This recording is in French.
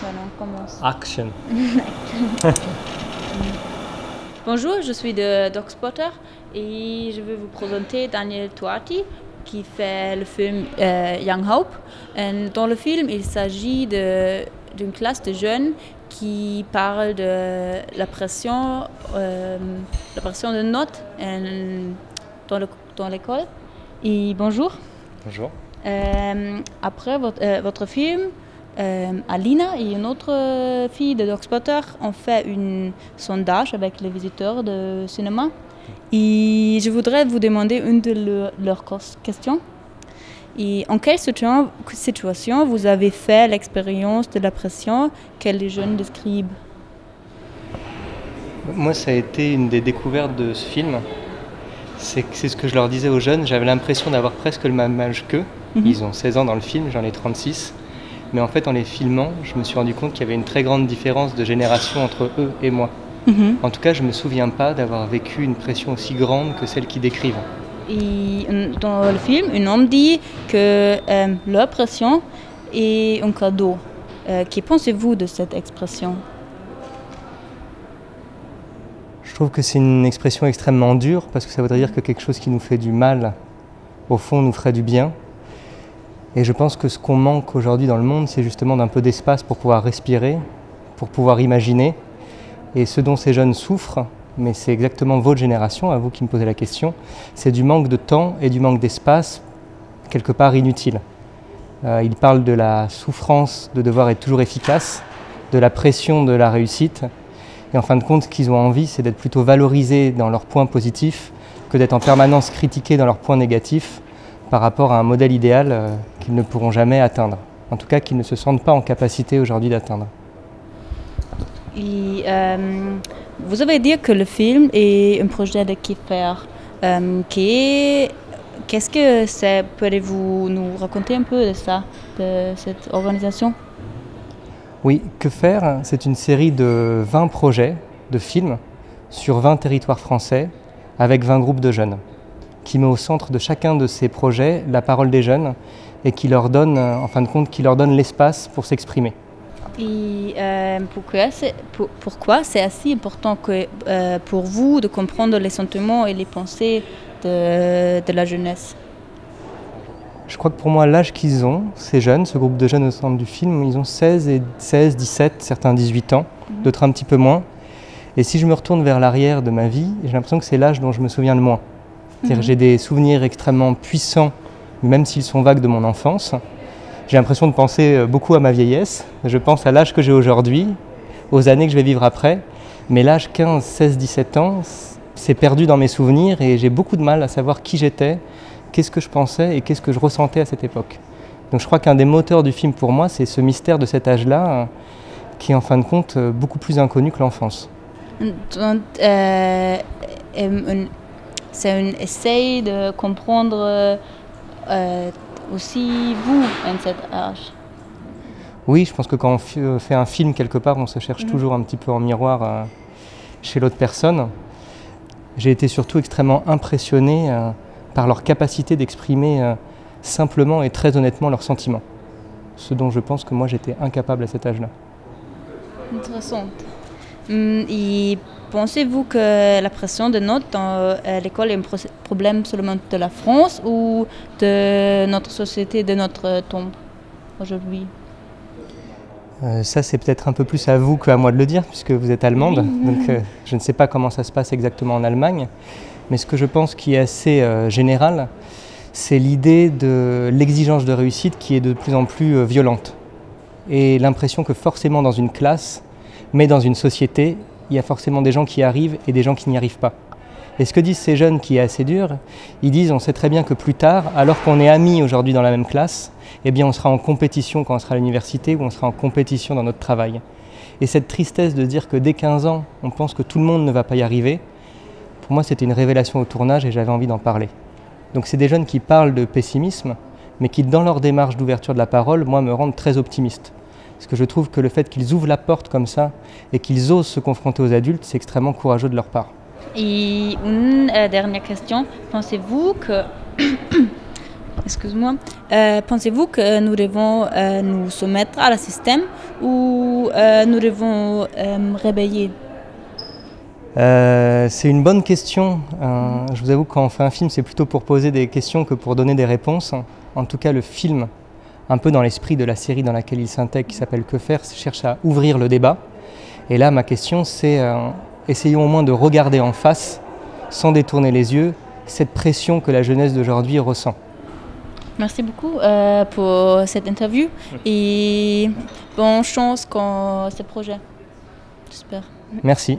Voilà, on commence. Action. Bonjour, je suis de DocSpotter et je vais vous présenter Daniel Tuati qui fait le film euh, Young Hope. Et dans le film, il s'agit de- d'une classe de jeunes qui parle de la pression, euh, la pression de notes euh, dans le- dans l'école. Et bonjour. Bonjour. Euh, après votre, euh, film, euh, Alina et une autre fille de DocSpotter ont fait un sondage avec les visiteurs de cinéma. Et je voudrais vous demander une de leur- leurs questions. Et en quelle situa- situation vous avez fait l'expérience de la pression que les jeunes décrivent Moi, ça a été une des découvertes de ce film. C'est ce que je leur disais aux jeunes. J'avais l'impression d'avoir presque le même âge qu'eux. Mhm. Ils ont 16 ans dans le film, j'en ai 36. Mais en fait, en les filmant, je me suis rendu compte qu'il y avait une très grande différence de génération entre eux et moi. Mhm. En tout cas, je ne me souviens pas d'avoir vécu une pression aussi grande que celle qu'ils décrivent. Et euh, dans le film, un homme dit que euh, leur pression est un cadeau. Euh, que pensez-vous de cette expression? Je trouve que c'est une expression extrêmement dure parce que ça voudrait dire que quelque chose qui nous fait du mal, au fond, nous ferait du bien. Et je pense que ce qu'on manque aujourd'hui dans le monde, c'est justement d'un peu d'espace pour pouvoir respirer, pour pouvoir imaginer. Et ce dont ces jeunes souffrent, mais c'est exactement votre génération, à vous qui me posez la question, c'est du manque de temps et du manque d'espace, quelque part inutile. Euh, ils parlent de la souffrance de devoir être toujours efficace, de la pression de la réussite. Et en fin de compte, ce qu'ils ont envie, c'est d'être plutôt valorisés dans leurs points positifs que d'être en permanence critiqués dans leurs points négatifs par rapport à un modèle idéal euh, qu'ils ne pourront jamais atteindre. En tout cas, qu'ils ne se sentent pas en capacité aujourd'hui d'atteindre. Euh, Vous avez dit que le film est un projet de Kiefer. Euh, Qu'est-ce que c'est? Pouvez-vous nous raconter un peu de ça, de cette organisation? Oui, Que faire? C'est une série de 20 projets de films sur 20 territoires français avec 20 groupes de jeunes qui met au centre de chacun de ces projets la parole des jeunes et qui leur donne, en fin de compte, qui leur donne l'espace pour s'exprimer. Et euh, pourquoi c'est assez important euh, pour vous de comprendre les sentiments et les pensées de la jeunesse? Je crois que pour moi, l'âge qu'ils ont, ces jeunes, ce groupe de jeunes au centre du film, ils ont 16, et 16 17, certains 18 ans, d'autres un petit peu moins. Et si je me retourne vers l'arrière de ma vie, j'ai l'impression que c'est l'âge dont je me souviens le moins. C'est-à-dire que j'ai des souvenirs extrêmement puissants, même s'ils sont vagues de mon enfance. J'ai l'impression de penser euh, beaucoup à ma vieillesse. Je pense à l'âge que j'ai aujourd'hui, aux années que je vais vivre après. Mais l'âge 15, 16, 17 ans, c'est perdu dans mes souvenirs et j'ai beaucoup de mal à savoir qui j'étais, qu'est-ce que je pensais et qu'est-ce que je ressentais à cette époque. Donc je crois qu'un des moteurs du film pour moi, c'est ce mystère de cet âge-là, euh, qui est en fin de compte euh, beaucoup plus inconnu que l'enfance. Euh, c'est un essai de comprendre euh, aussi vous à cet âge. Oui, je pense que quand on fait un film quelque part, on se cherche toujours un petit peu en miroir euh, chez l'autre personne. J'ai été surtout extrêmement impressionné euh, par leur capacité d'exprimer euh, simplement et très honnêtement leurs sentiments. Ce dont je pense que moi j'étais incapable à cet âge-là. Intéressant. Hum, Et pensez-vous que la pression de notes dans euh, l'école est un pro- problème seulement de la France ou de notre société, de notre tombe aujourd'hui? Euh, ça, c'est peut-être un peu plus à vous qu'à moi de le dire, puisque vous êtes allemande. Donc, euh, je ne sais pas comment ça se passe exactement en Allemagne. Mais ce que je pense qui est assez euh, général, c'est l'idée de l'exigence de réussite qui est de plus en plus violente. Et l'impression que forcément dans une classe, mais dans une société, il y a forcément des gens qui arrivent et des gens qui n'y arrivent pas. Et ce que disent ces jeunes qui est assez dur, ils disent on sait très bien que plus tard, alors qu'on est amis aujourd'hui dans la même classe, eh bien on sera en compétition quand on sera à l'université ou on sera en compétition dans notre travail. Et cette tristesse de dire que dès 15 ans, on pense que tout le monde ne va pas y arriver, pour moi c'était une révélation au tournage et j'avais envie d'en parler. Donc c'est des jeunes qui parlent de pessimisme, mais qui dans leur démarche d'ouverture de la parole, moi, me rendent très optimiste. Parce que je trouve que le fait qu'ils ouvrent la porte comme ça et qu'ils osent se confronter aux adultes, c'est extrêmement courageux de leur part. Et une euh, dernière question. Pensez-vous que Excuse-moi. Euh, Pensez-vous que nous devons euh, nous soumettre à le système ou nous devons réveiller? C'est une bonne question. Je vous avoue quand on fait un film, c'est plutôt pour poser des questions que pour donner des réponses. En tout cas, le film, un peu dans l'esprit de la série dans laquelle il s'intègre, qui s'appelle Que faire, cherche à ouvrir le débat. Et là, ma question, c'est essayons au moins de regarder en face, sans détourner les yeux, cette pression que la jeunesse d'aujourd'hui ressent. Merci beaucoup euh, pour cette interview et bonne chance dans ce projet. J'espère. Merci.